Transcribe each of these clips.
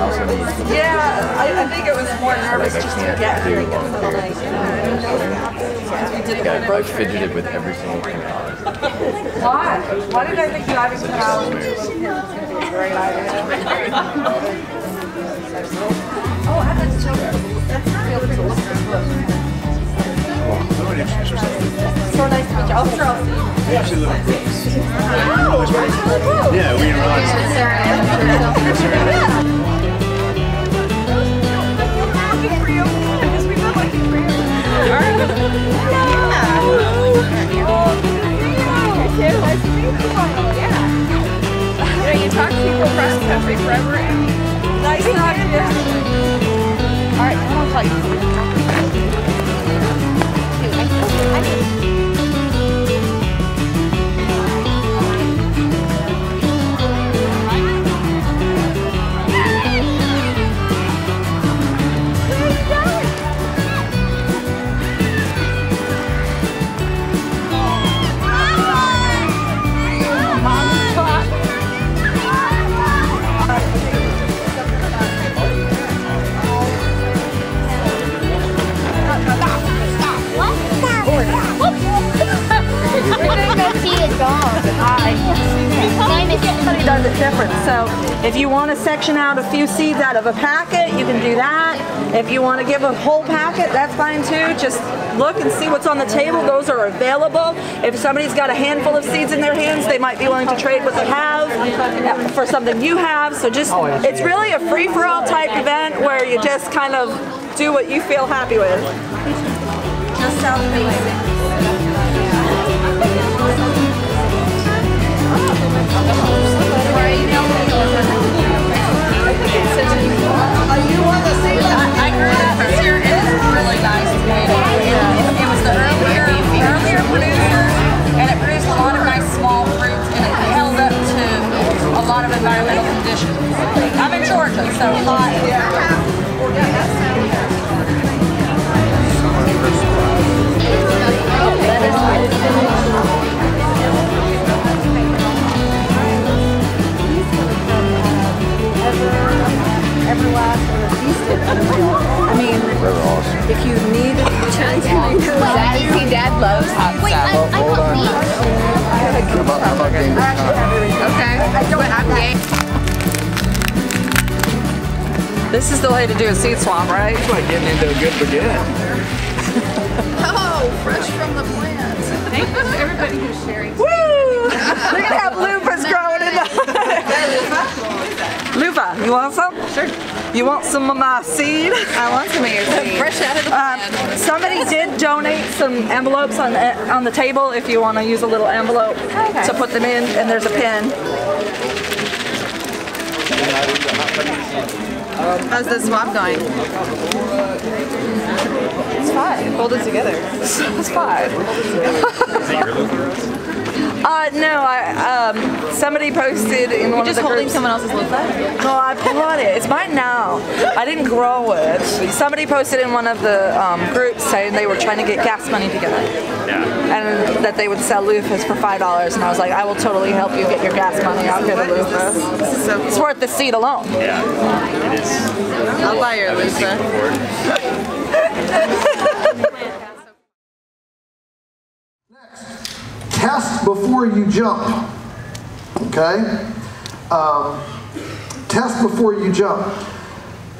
also need to Yeah, I, I think it was more nervous like just to can't get do here. long periods of time. I fidgeted with every single thing. Why? Why did I think driving to Howell was Smooth. a oh, I had to show you. That's not the other look. So nice to meet you. I'm sure I'll see you. Oh, yeah, we didn't realize. You forever Nice talking to you. All right. Everybody does it different. So if you want to section out a few seeds out of a packet, you can do that. If you want to give a whole packet, that's fine too. Just look and see what's on the table. Those are available. If somebody's got a handful of seeds in their hands, they might be willing to trade what they have uh, for something you have. So just, oh, it's really a free-for-all type event where you just kind of do what you feel happy with. Just sounds amazing. If you need Dad, see, Dad loves hot Wait, I, I got leaves. How about, how about Genghis Khan? Okay, but I'm gay. This is the way to do a seed swap, right? It's like getting into a good baguette. Oh, fresh from the plant. Thank you to everybody who's sharing. Woo! We're gonna have lupus growing in the. Lupa, you want some? Sure. You want some of my seed? I want some of your seed. Fresh out of the Um, somebody did donate some envelopes on the, on the table if you want to use a little envelope to put them in, and there's a pin. How's the swap going? It's fine. Hold it together. It's fine. Uh, no, I um, somebody posted in one Just of the holding groups. someone else's loofah? No, I bought it. It's mine now. I didn't grow it. Somebody posted in one of the um, groups saying they were trying to get gas money together. Yeah. And that they would sell loofahs for five dollars, and I was like, I will totally help you get your gas money. I'll get a loofah. This is so It's worth the seed alone. Yeah, it is. I'll buy your loofah. Test before you jump. Okay? Um, test before you jump.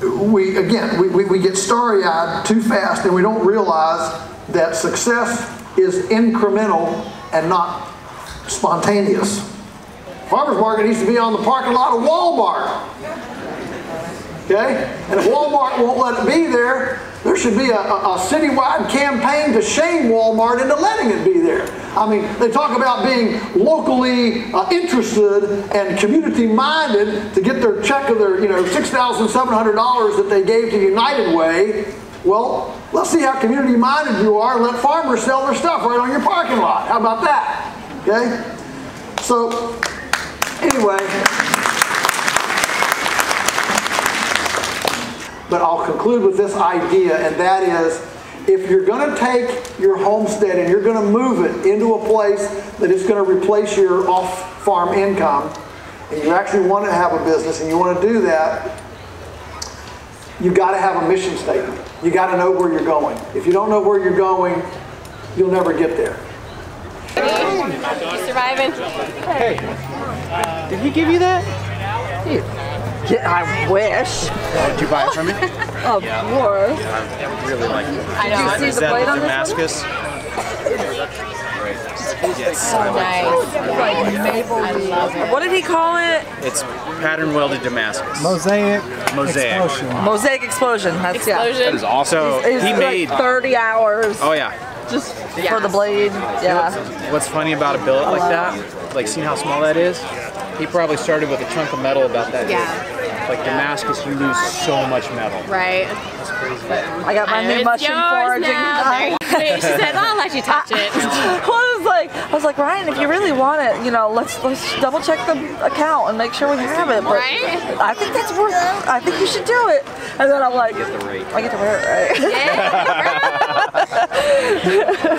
We, again, we, we, we get starry eyed too fast and we don't realize that success is incremental and not spontaneous. Farmers market needs to be on the parking lot of Walmart. Okay? And if Walmart won't let it be there, there should be a, a, a citywide campaign to shame Walmart into letting it be there. I mean, they talk about being locally uh, interested and community minded to get their check of their, you know, $6,700 that they gave to United Way. Well, let's see how community minded you are let farmers sell their stuff right on your parking lot. How about that? Okay? So, anyway. But I'll conclude with this idea, and that is if you're going to take your homestead and you're going to move it into a place that is going to replace your off farm income, and you actually want to have a business and you want to do that, you got to have a mission statement. You got to know where you're going. If you don't know where you're going, you'll never get there. You surviving? Did he give you that? Yeah, I wish. Did you buy it from him? Of course. I really like it. I know. See Is the that blade the on this one? Damascus? Yes, I like Nice. What did he call it? It's pattern welded Damascus. Mosaic. Mosaic. Explosion. Mosaic explosion. That's yeah. Explosion. So It was he like made. 30 hours Oh yeah. just for the blade. Yeah. What's funny about a billet like that? Like, seeing how small that is? He probably started with a chunk of metal about that. Yeah. big. Like Damascus, you lose so much metal. Right. That's crazy. I got my new mushroom yours foraging. now. There. She said, "I'll let you touch it." well, I was like, I was like, Ryan, if you really want it, you know, let's let's double check the account and make sure we have it. But Right? I think that's worth. I think you should do it. And then I'm like, I get to wear it, right? Yeah.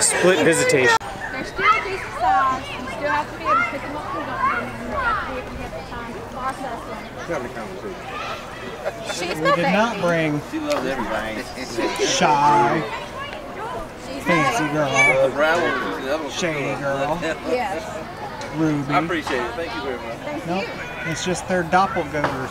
Split visitation. They're still a decent size. You still have to be able to pick them up from Dunkin'. You have to be able to get the time to process them. She's We did not bring she loves everybody. shy, fancy girl, shady girl, Yes. Ruby. I appreciate it. Thank you very much. Nope, it's just their doppelgangers.